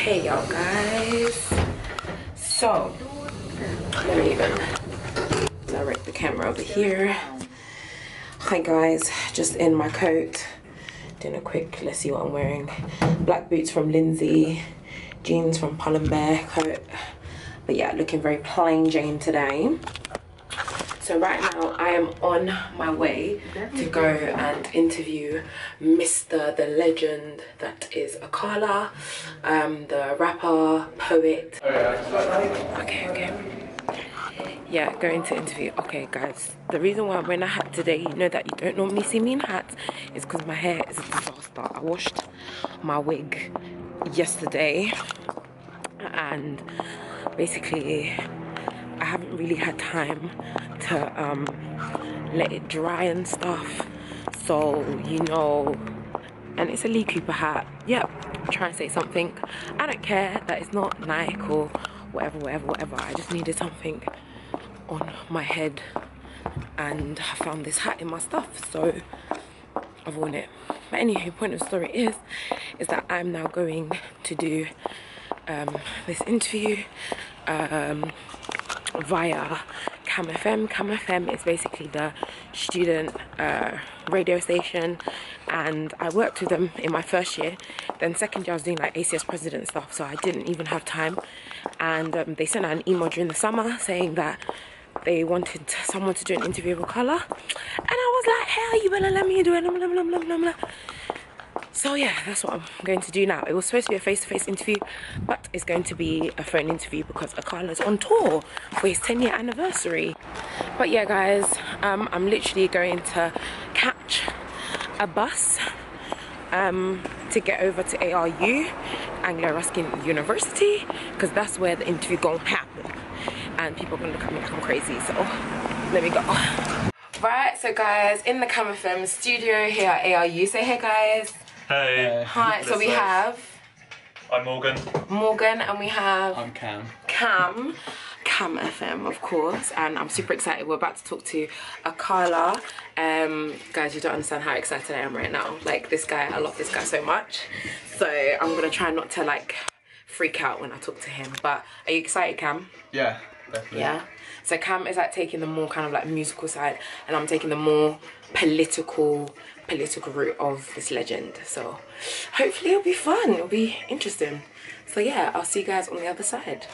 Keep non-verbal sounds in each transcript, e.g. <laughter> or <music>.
Hey y'all guys. So, let me even direct the camera over here. Hi guys, just in my coat. Doing a quick, let's see what I'm wearing. Black boots from Lindsay, jeans from Pull and Bear coat. But yeah, looking very plain Jane today. So right now I am on my way to go and interview Mr. the legend that is Akala, um, the rapper, poet. Okay, okay. Yeah, going to interview. Okay, guys, the reason why I'm wearing a hat today, you know that you don't normally see me in hats, is because my hair is a disaster. I washed my wig yesterday and basically I haven't really had time to um, let it dry and stuff. So, you know, and it's a Lee Cooper hat. Yep, try and say something. I don't care that it's not Nike or whatever, whatever, whatever. I just needed something on my head and I found this hat in my stuff. So I've worn it. But anyway, point of the story is, is that I'm now going to do um, this interview um, via Cam FM. Cam FM is basically the student uh, radio station and I worked with them in my first year. Then second year I was doing like ACS president stuff so I didn't even have time and um, they sent out an email during the summer saying that they wanted someone to do an interview with Akala and I was like hell you better let me do it blah, blah, blah. So yeah, that's what I'm going to do now. It was supposed to be a face-to-face -face interview, but it's going to be a phone interview because Akala's on tour for his 10 year anniversary. But yeah guys, um, I'm literally going to catch a bus um, to get over to ARU, Anglia Ruskin University, because that's where the interview gonna happen. And people are gonna look at me like I'm crazy, so let me go. Right, so guys, in the Camera FM studio here at ARU, say hey guys. Hey. Hi, so we have I'm Morgan. Morgan and we have I'm Cam. Cam. Cam FM, of course, and I'm super excited. We're about to talk to Akala. Um, guys, you don't understand how excited I am right now. Like this guy, I love this guy so much. So I'm gonna try not to like freak out when I talk to him. But are you excited, Cam? Yeah, definitely. Yeah. So Cam is like taking the more kind of like musical side, and I'm taking the more political political route of this legend. So hopefully it'll be fun. It'll be interesting. So yeah, I'll see you guys on the other side.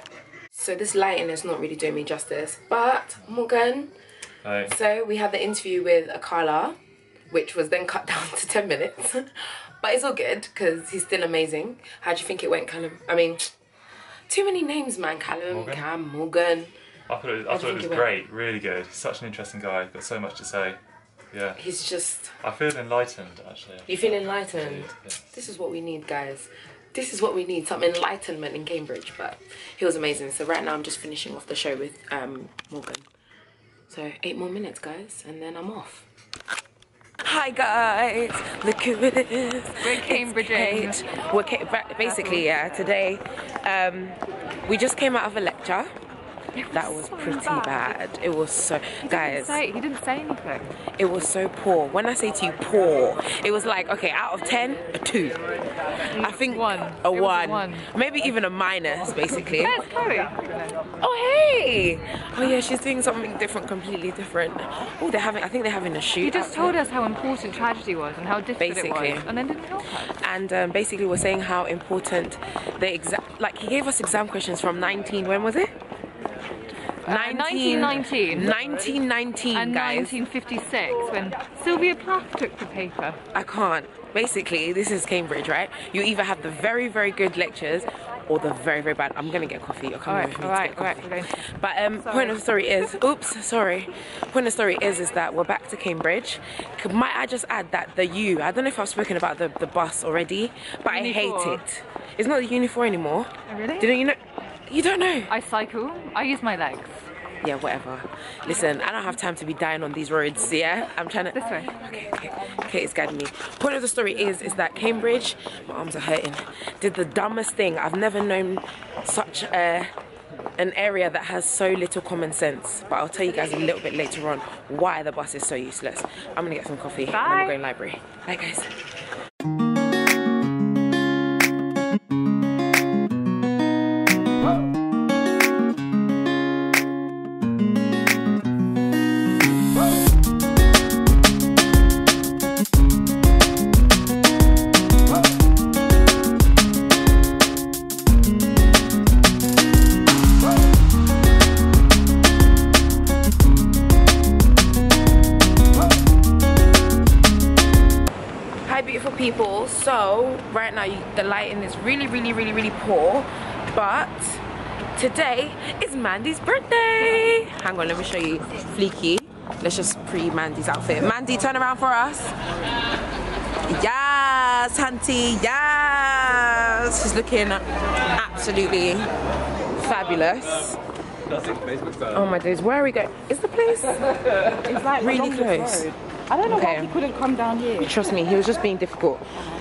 So this lighting is not really doing me justice, but Morgan. Hey. So we had the interview with Akala, which was then cut <laughs> down to 10 minutes. <laughs> but it's all good because he's still amazing. How do you think it went, Callum? I mean, too many names, man. Callum, Morgan? Cam, Morgan. I thought it was, I thought it was it great, really good. Such an interesting guy, got so much to say. Yeah. He's just, I feel enlightened actually. you feel enlightened. Yeah. This is what we need, guys. This is what we need, some enlightenment in Cambridge. But he was amazing. So right now I'm just finishing off the show with um, Morgan. So eight more minutes, guys, and then I'm off. Hi guys, look who it is. We're Cambridging. It's Kate. We're Ca- basically yeah. Today, um, we just came out of a lecture. That was pretty bad. It was so, guys. Say, he didn't say anything. It was so poor. When I say to you poor, it was like okay, out of ten, a two. I think One. a It was a one, one. maybe even a minus, basically. There's Chloe. Oh hey! Oh yeah, she's doing something different, completely different. Oh, they're having. I think they're having a shoot. He just told there. us how important tragedy was and how difficult Basically. it was, and then didn't help us. and um, basically we're saying how important the exam. Like he gave us exam questions from 19. When was it? Uh, 1919. 1919, And guys. 1956, when Sylvia Plath took the paper. I can't. Basically, this is Cambridge, right? You either have the very, very good lectures or the very, very bad. I'm gonna get coffee. You're coming Alright, with me alright, to get coffee. we're. But um, point of the story is, oops, sorry. Point of the story is, is that we're back to Cambridge. Might I just add that the U? I don't know if I've spoken about the, the bus already, but I hate it. It's not the Uni 4 anymore. Oh, really? Didn't you know? You don't know? I cycle. I use my legs. Yeah, whatever. Listen, I don't have time to be dying on these roads. Yeah, I'm trying to. This way. Okay, okay, okay. It's guiding me. Point of the story is, is that Cambridge, my arms are hurting, did the dumbest thing. I've never known such a an area that has so little common sense. But I'll tell you guys a little bit later on why the bus is so useless. I'm gonna get some coffee and then Bye. we're going library. Bye, guys. Right the lighting is really, really, really, really poor. But today is Mandy's birthday. Hang on, let me show you. Fleeky. Let's just pre Mandy's outfit. Mandy, turn around for us. Yes, Hunty, yes. She's looking absolutely fabulous. Oh my days, where are we going? Is the place It's like really along this close? Road. I don't know Okay. why he couldn't come down here. Trust me, he was just being difficult.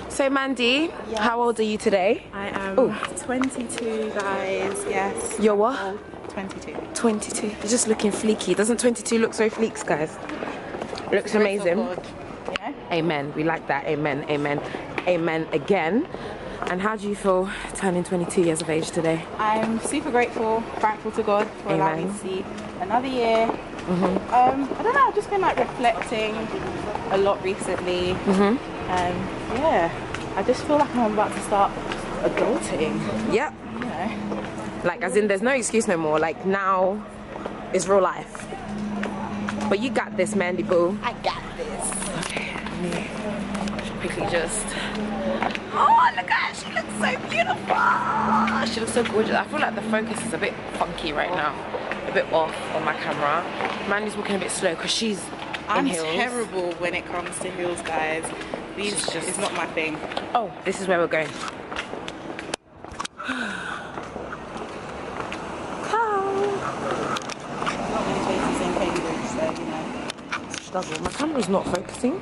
So Mandy, how old are you today? I am Oh. 22, guys. Yes. You're what? Old, 22. 22. You're just looking fleeky. Doesn't 22 look so fleeks, guys? Looks amazing. You know? Amen. We like that. Amen. Amen. Amen again. And how do you feel turning 22 years of age today? I'm super grateful, thankful to God for allowing me to see another year. Mm-hmm. Um, I don't know. I've just been like reflecting a lot recently. Mm-hmm. And yeah, I just feel like I'm about to start adulting. Yep. You know. Like, as in, there's no excuse no more. Like, now is real life. But you got this, Mandy Boo. I got this. Okay, let me quickly just. Oh, look at her. She looks so beautiful. She looks so gorgeous. I feel like the focus is a bit funky right now. A bit off on my camera. Mandy's walking a bit slow because she's I'm heels. terrible when it comes to heels, guys. These It's just- is not my thing. Oh, this is where we're going. Not many places in Cambridge, so you know. Struggle. My camera's not focusing.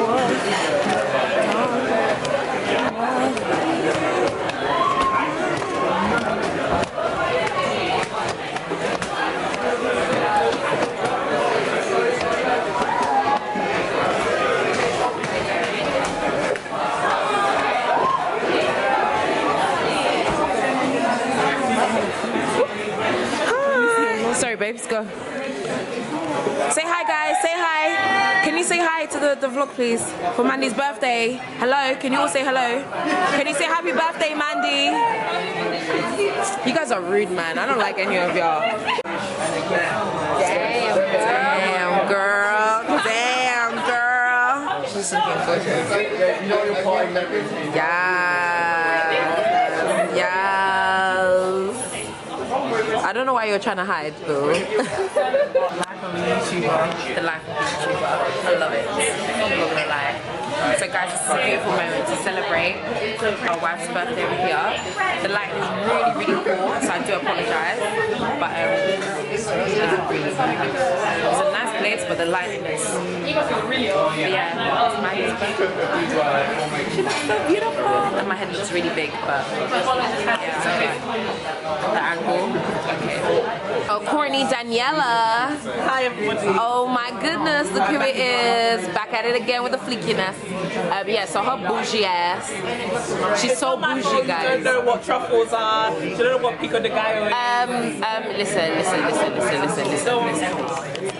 Sorry, babes, go. Say hi, guys. Say hi. Can you say hi to the, the vlog, please? For Mandy's birthday. Hello. Can you all say hello? Can you say happy birthday, Mandy? You guys are rude, man. I don't like any of y'all. Damn, damn, girl. Damn, girl. She's looking good. Yes. I don't know why you're trying to hide, though. <laughs> the life of YouTuber. I love it. I'm not gonna lie. So guys, this is a beautiful moment to celebrate our wife's birthday over here. The light is really, really cool, so I do apologize. But um, it's a nice place, but the lighting is. But yeah, it's Maggie's birthday. She looks so beautiful. And my head looks really big, but yeah, okay. The angle, okay. Oh, Courtney Daniela. Hi everybody. Oh my goodness, look who it is. Back at it again with the fleekiness. Um, yeah, so her bougie ass. She's so bougie, guys. You don't know what truffles are. You don't know what pico de gallo is. Um, um, listen, listen, listen, listen, listen, listen, listen.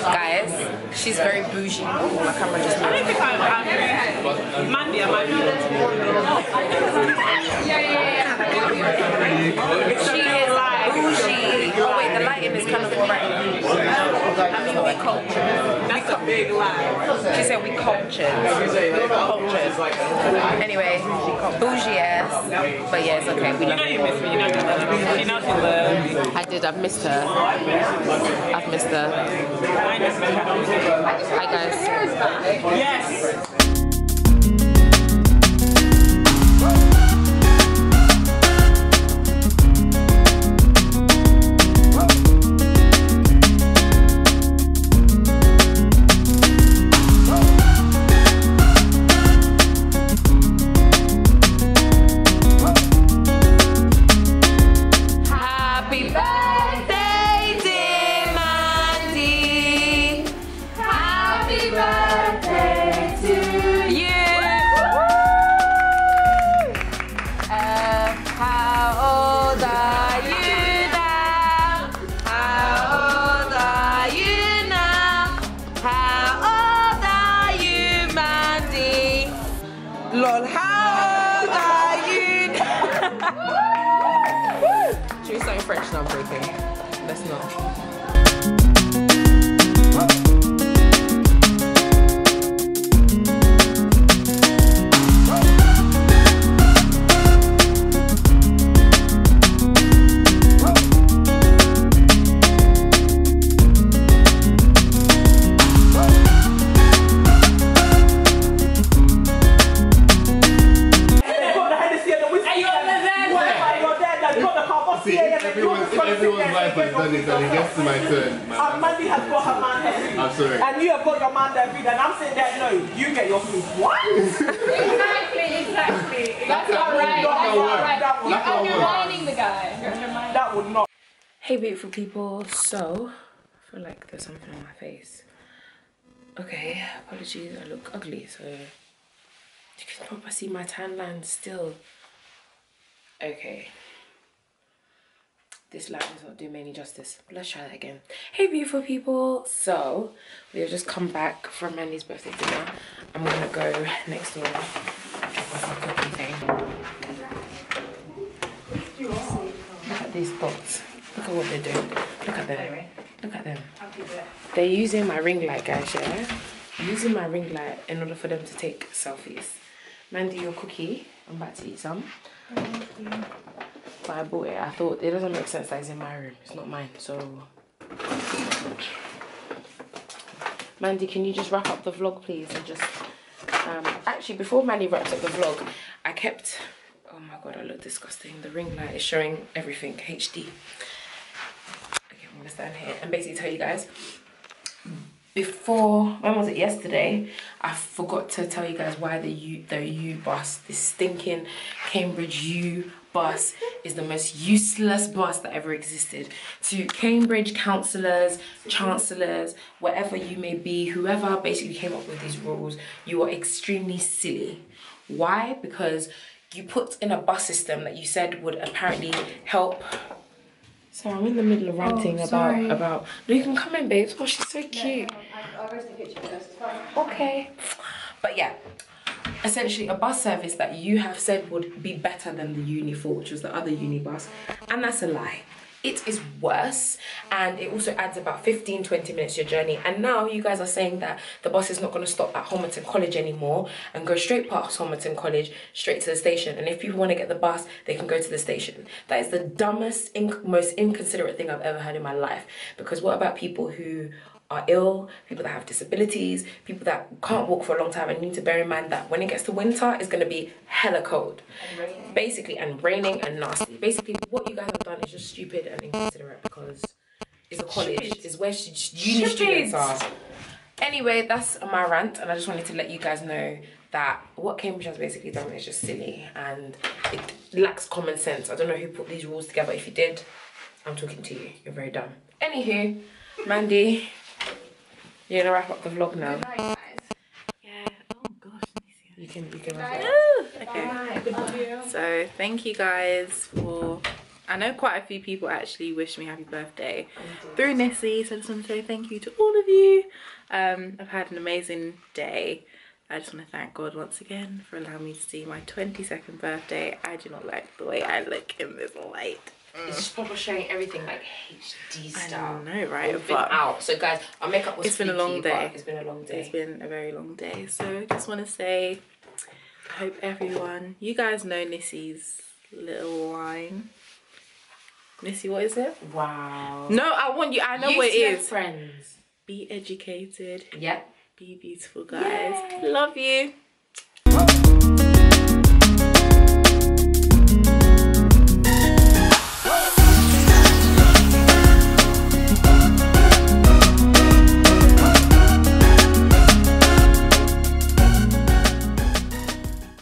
Guys, she's very bougie. Oh, my camera just I don't think I'm, I'm I might She is bougie. Lighting is kind of. I mean, we cultured. That's a big lie. She said we cultured. Cultured. Anyway, bougie ass. But yeah, it's okay. We You love know you miss me, you know you know. She knows I did. I've missed her. I've missed her. Hi guys. Yes. I'm breaking? Let's not. Not You're gonna work. undermining the guy. <laughs> You're. That would not. Hey beautiful people, so I feel like there's something on my face. Okay, apologies, I look ugly, so you can probably see my tan line still. Okay. This light is not doing me any justice. But let's try that again. Hey beautiful people. So we have just come back from Mandy's birthday dinner. I'm gonna go next door drop off our cookie thing. Look at. Look at what they're doing. Look at them. Look at them. They're using my ring light, guys, yeah? Using my ring light in order for them to take selfies. Mandy, your cookie. I'm about to eat some. But I bought it. I thought it doesn't make sense that it's in my room. It's not mine, so. Mandy, can you just wrap up the vlog, please? And just. Um, actually, before Mandy wraps up the vlog, I kept. Oh my god, I look disgusting. The ring light is showing everything HD. Okay, I'm gonna stand here and basically tell you guys. Before when was it yesterday? I forgot to tell you guys why the U the U bus, this stinking Cambridge U bus, is the most useless bus that ever existed. To Cambridge councillors, chancellors, wherever you may be, whoever basically came up with these rules, you are extremely silly. Why? Because you put in a bus system that you said would apparently help. So I'm in the middle of ranting about about. No, you can come in, babes. Oh, she's so cute. Okay, but yeah, essentially a bus service that you have said would be better than the uni four, which was the other uni bus, and that's a lie. It is worse and it also adds about 15 20 minutes to your journey. And now you guys are saying that the bus is not going to stop at Homerton College anymore and go straight past Homerton College straight to the station. And if people want to get the bus, they can go to the station. That is the dumbest, inc- most inconsiderate thing I've ever heard in my life. Because what about people who are ill, people that have disabilities, people that can't walk for a long time and need to bear in mind that when it gets to winter, it's going to be hella cold. Basically, and raining and nasty. Basically, what you guys have done is just stupid and inconsiderate because it's a college, it's where uni students are. Anyway, that's my rant, and I just wanted to let you guys know that what Cambridge has basically done is just silly and it lacks common sense. I don't know who put these rules together. If you did, I'm talking to you. You're very dumb. Anywho, Mandy, you're gonna wrap up the vlog now. Yeah. Oh gosh. You can, you can wrap it up. Okay. So thank you guys for. I know quite a few people actually wish me happy birthday through Nissy, so I just want to say thank you to all of you. Um, I've had an amazing day. I just want to thank God once again for allowing me to see my 22nd birthday. I do not like the way I look in this light. It's just proper showing everything like HD style. I know, right? We've been But out. So guys, our makeup was It's been a long day. It's been a long day. It's been a very long day. So I just want to say, I hope everyone, you guys know Nissy's little line. Nissy, what is it? wow. No, I want you, I know what it is. Friends. Be educated, Yep. be beautiful, guys. Love you.